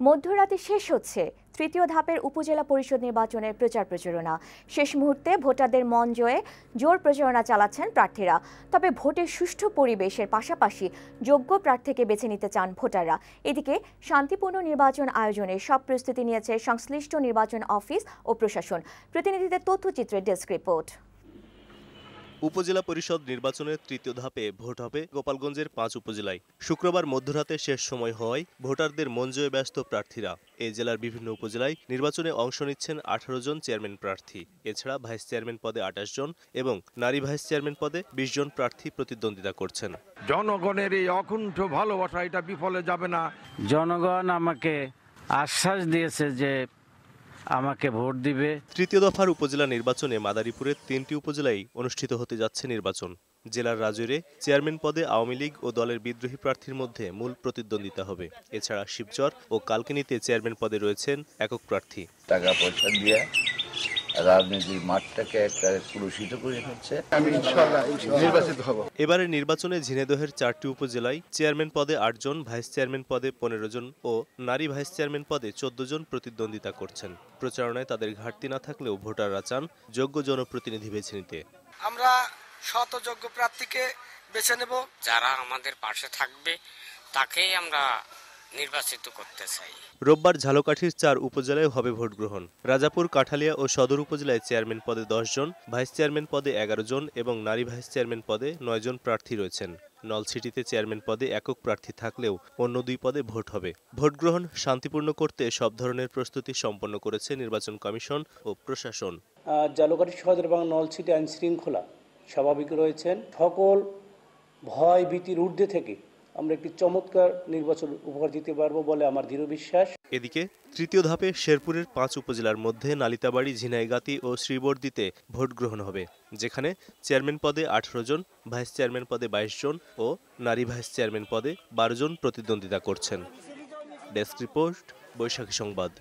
মধ্যরাতে শেষ হচ্ছে তৃতীয় ধাপের উপজেলা পরিষদ নির্বাচনের প্রচার প্রচারণা। শেষ মুহূর্তে ভোটারদের মন জয়ে জোর প্রচারণা চালাচ্ছেন প্রার্থীরা। তবে ভোটের সুষ্ঠু পরিবেশের পাশাপাশি যোগ্য প্রার্থীকে বেছে নিতে চান ভোটাররা। এদিকে শান্তিপূর্ণ নির্বাচন আয়োজনে সব প্রস্তুতি নিয়েছে সংশ্লিষ্ট নির্বাচন অফিস ও প্রশাসন। প্রতিনিধিদের তথ্যচিত্রের ডেস্ক রিপোর্ট। উপজেলা পরিষদ নির্বাচনের তৃতীয় ধাপে ভোট হবে গোপালগঞ্জের পাঁচ উপজেলায়। শুক্রবার মধ্যরাতে শেষ সময় হওয়ায় ভোটারদের মন জয়ে ব্যস্ত প্রার্থীরা। এই জেলার বিভিন্ন উপজেলায় নির্বাচনে অংশ নিচ্ছেন আঠারো জন চেয়ারম্যান প্রার্থী। এছাড়া ভাইস চেয়ারম্যান পদে আঠাশ জন এবং নারী ভাইস চেয়ারম্যান পদে বিশ জন প্রার্থী প্রতিদ্বন্দ্বিতা করছেন। জনগণের এই অকুণ্ঠ ভালোবাসা এটা বিফলে যাবে না। জনগণ আমাকে আশ্বাস দিয়েছে যে আমাকে ভোট দিবে। তৃতীয় দফার উপজেলা নির্বাচনে মাদারীপুরের তিনটি উপজেলায় অনুষ্ঠিত হতে যাচ্ছে নির্বাচন। জেলার রাজুরে চেয়ারম্যান পদে আওয়ামী লীগ ও দলের বিদ্রোহী প্রার্থীর মধ্যে মূল প্রতিদ্বন্দ্বিতা হবে। এছাড়া শিবচর ও কালকিনিতে চেয়ারম্যান পদে রয়েছেন একক প্রার্থী। টাকা পয়সা দিয়ে রাজনীতির মাঠটাকে একটা কলুষিত করে ফেলছে। এবারের নির্বাচনে ঝিনেদহের চারটি উপজেলায় চেয়ারম্যান পদে আটজন ভাইস চেয়ারম্যান পদে পনেরো জন ও নারী ভাইস চেয়ারম্যান পদে চোদ্দ জন প্রতিদ্বন্দ্বিতা করছেন। প্রচারণায় তাদের ঘাটতি না থাকলেও ভোটাররা চান যোগ্য জনপ্রতিনিধি বেছে নিতে। আমরা শত যোগ্য প্রার্থীকে বেছে নেব। যারা আমাদের পাশে থাকবে তাকেই আমরা নির্বাচিত করতে চাই। রোববার ঝালকাঠির চার উপজেলায় হবে ভোট গ্রহণ রাজাপুর কাঠালিয়া ও সদর উপজেলায় চেয়ারম্যান পদে দশ জন ভাইস চেয়ারম্যান পদে এগারো জন এবং নারী ভাইস চেয়ারম্যান পদে নয় জন প্রার্থী রয়েছেন। নলছিটিতে চেয়ারম্যান পদে একক প্রার্থী থাকলেও অন্য দুই পদে ভোট হবে। ভোট গ্রহণ শান্তিপূর্ণ করতে সব ধরনের প্রস্তুতি সম্পন্ন করেছে নির্বাচন কমিশন ও প্রশাসন। আহ, জালুকাঠি সদর এবং নলছিটি আইন শৃঙ্খলা স্বাভাবিক রয়েছেন। সকল ভয় ভীতির ঊর্ধ্বে থেকে আমরা একটি চমৎকার নির্বাচন উপহার দিতে পারব বলে আমার দৃঢ় বিশ্বাস। এদিকে, তৃতীয় ধাপে শেরপুরের পাঁচ উপজেলার মধ্যে নালিতাবাড়ি, ঝিনাইগাতি ও শ্রীবর্দিতে ভোট গ্রহণ হবে, যেখানে চেয়ারম্যান পদে আঠারো জন, ভাইস চেয়ারম্যান পদে বাইশ জন ও নারী ভাইস চেয়ারম্যান পদে বারো জন প্রতিদ্বন্দ্বিতা করছেন। ডেস্ক রিপোর্ট, বৈশাখী সংবাদ।